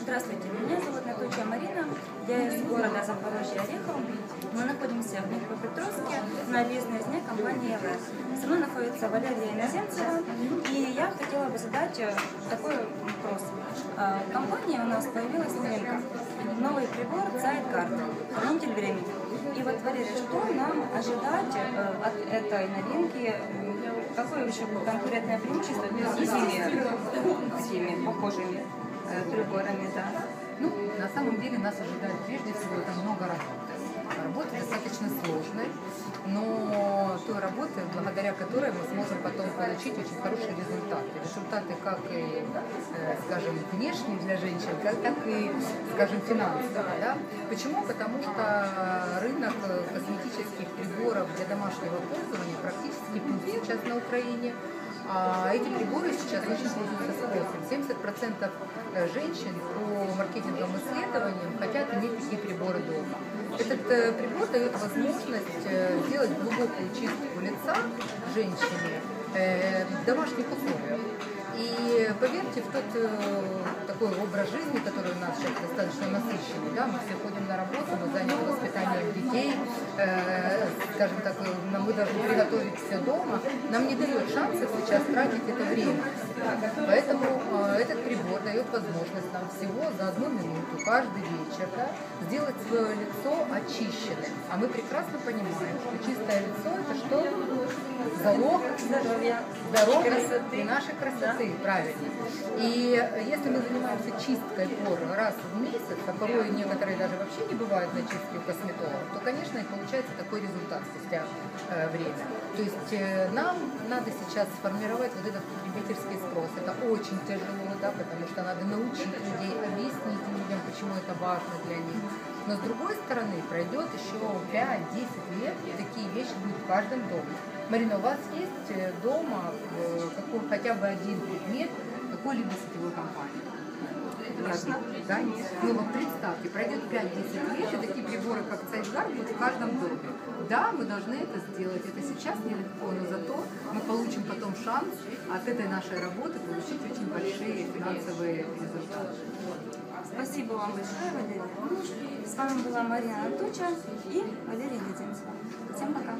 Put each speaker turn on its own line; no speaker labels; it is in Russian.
Здравствуйте, меня зовут Натучая Марина, я из города Запорожье Орехов. Мы находимся в Днепропетровске на бизнес-дне компании ЕВС. Со мной находится Валерия Иноземцева, и я хотела бы задать э, такой вопрос. Э, В компании у нас появилась новинка, новый прибор Zeitguard, хранитель времени. И вот, Валерия, что нам ожидать э, от этой новинки? Какое еще конкурентное преимущество с другими такими похожими э, приборами, да?
Ну, на самом деле нас ожидает прежде всего это много работы. Работа достаточно сложная, но той работы, благодаря которой мы сможем потом получить очень хорошие результаты. Результаты как и, э, скажем, внешние для женщин, так и, скажем, финансовые. Да? Почему? Потому что рынок э, косметических приборов для домашнего пользования практически сейчас на Украине. А эти приборы сейчас очень пользуются спросом. 70% женщин по маркетинговым исследованиям хотят иметь такие приборы дома. Этот э, прибор дает возможность э, сделать глубокую чистку лица женщине э, в домашних условиях. И поверьте, в тот э, такой образ жизни, который у нас сейчас достаточно насыщенный, да, мы все ходим на работу, мы заняты э, скажем так, э, нам- мы должны приготовить все дома, нам не дает шансов сейчас тратить это время. Поэтому э, этот прибор дает возможность нам всего за одну минуту каждый вечер да, сделать свое лицо очищенным. А мы прекрасно понимаем, что чистое лицо это что? Залог
Здоровья, красоты.
и нашей красоты, правильно. И если мы занимаемся чисткой пор раз в месяц, а порой некоторые даже вообще не бывают на чистке у косметолога, то, конечно, и получается такой результат спустя э, время. То есть э, нам надо сейчас сформировать вот этот потребительский спрос. Это очень тяжело, да, потому что надо научить людей, объяснить людям, почему это важно для них. Но с другой стороны, пройдет еще 5-10 лет, и такие вещи будут в каждом доме. Марина, у вас есть э, дома какой, хотя бы один предмет какой-либо сетевой компании?
Конечно.
Да? Ну вот представьте, пройдет 5-10 лет, и такие приборы, как Цайгар, будут в каждом доме. Да, мы должны это сделать. Это сейчас нелегко, но зато мы получим потом шанс от этой нашей работы получить очень большие финансовые результаты.
Спасибо вам большое, Валерия. С вами была Марина Антуча и Валерия Леденцева. Всем пока.